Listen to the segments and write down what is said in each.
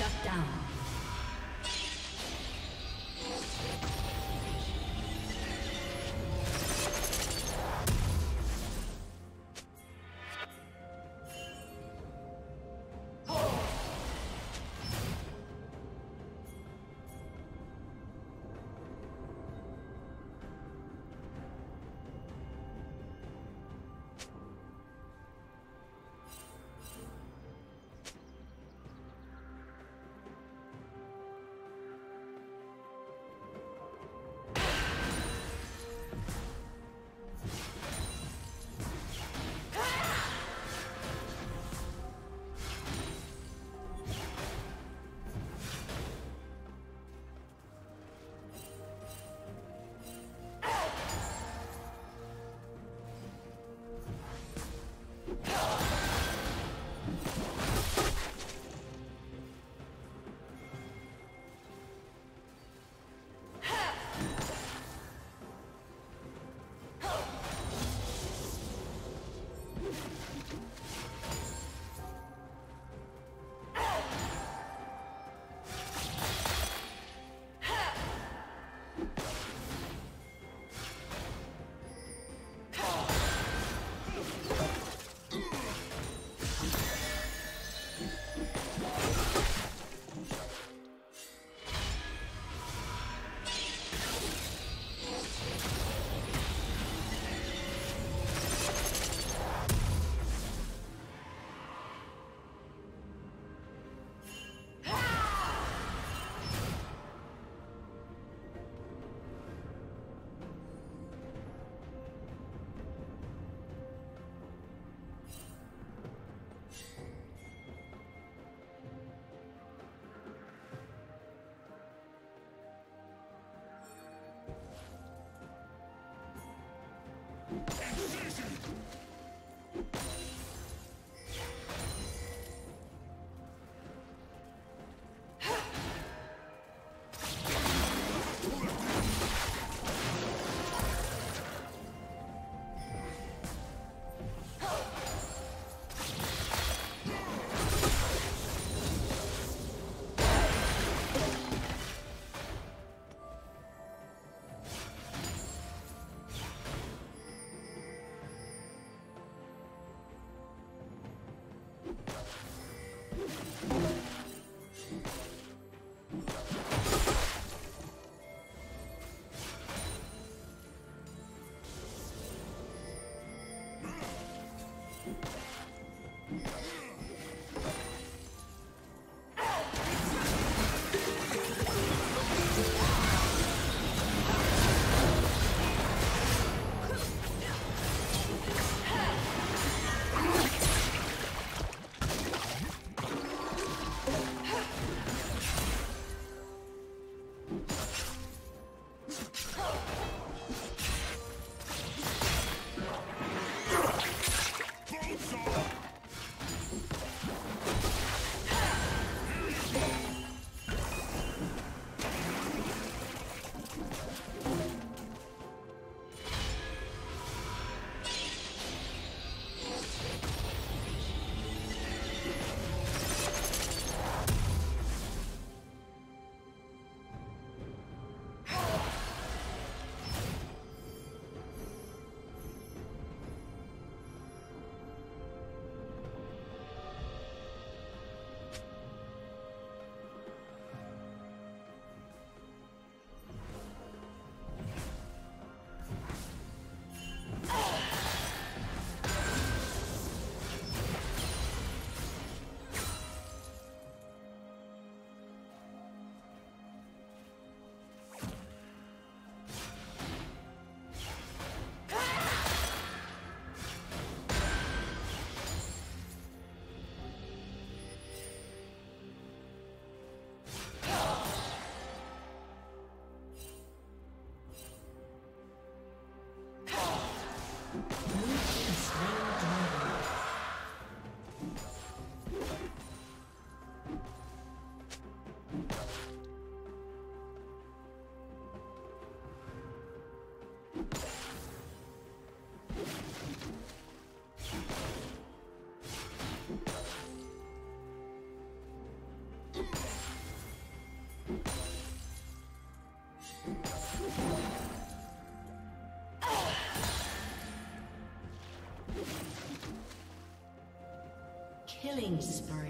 Shut down. Killing spree.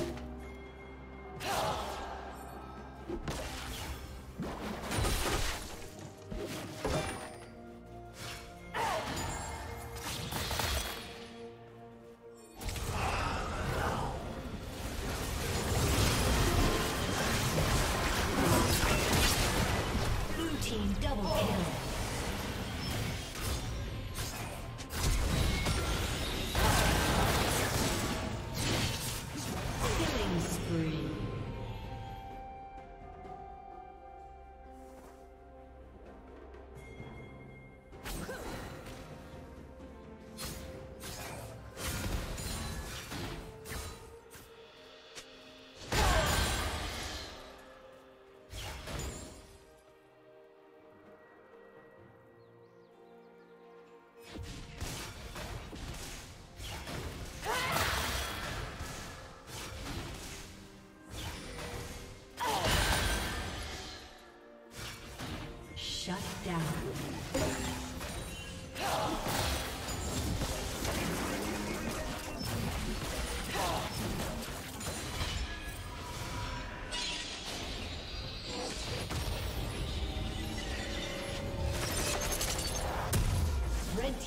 Shut down.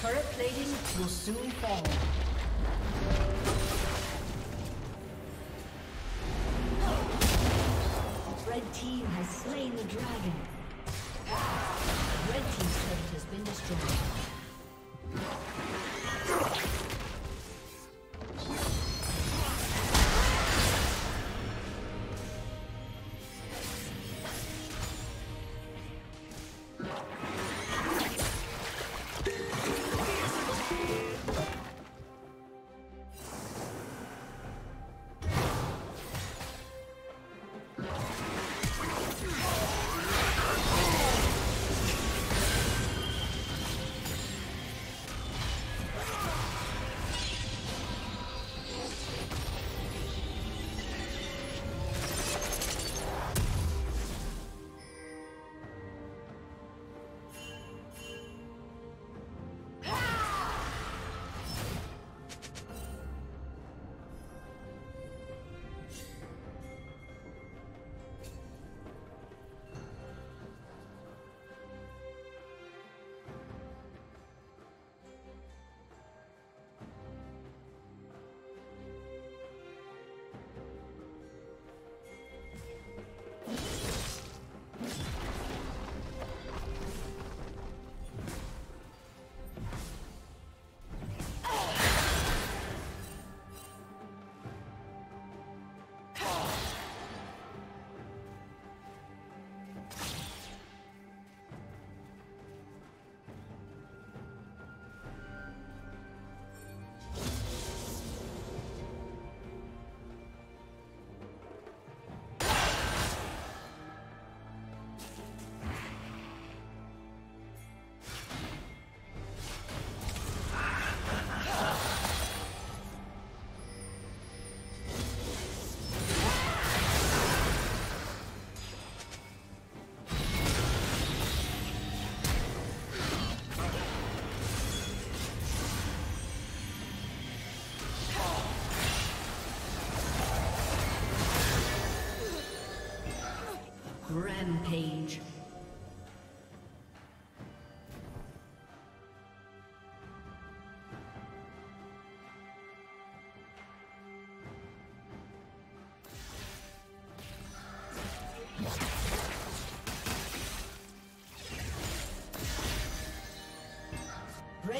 Turret plating will soon fall. Red team has slain the dragon. Red team's turret has been destroyed.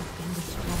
has been destroyed.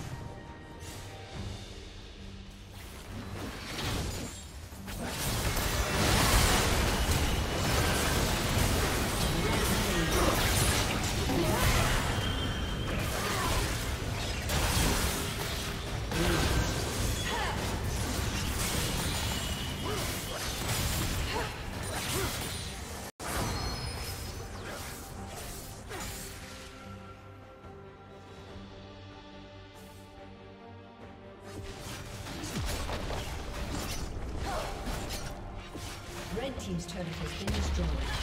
Has been destroyed.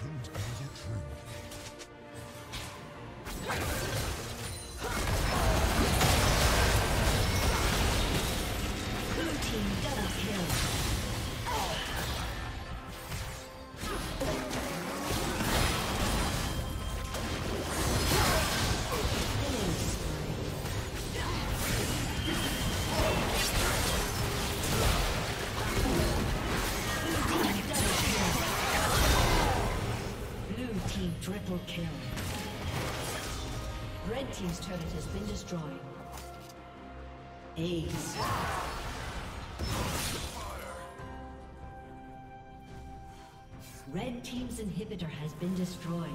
Patient as a Red Team's turret has been destroyed. Ace. Red Team's inhibitor has been destroyed.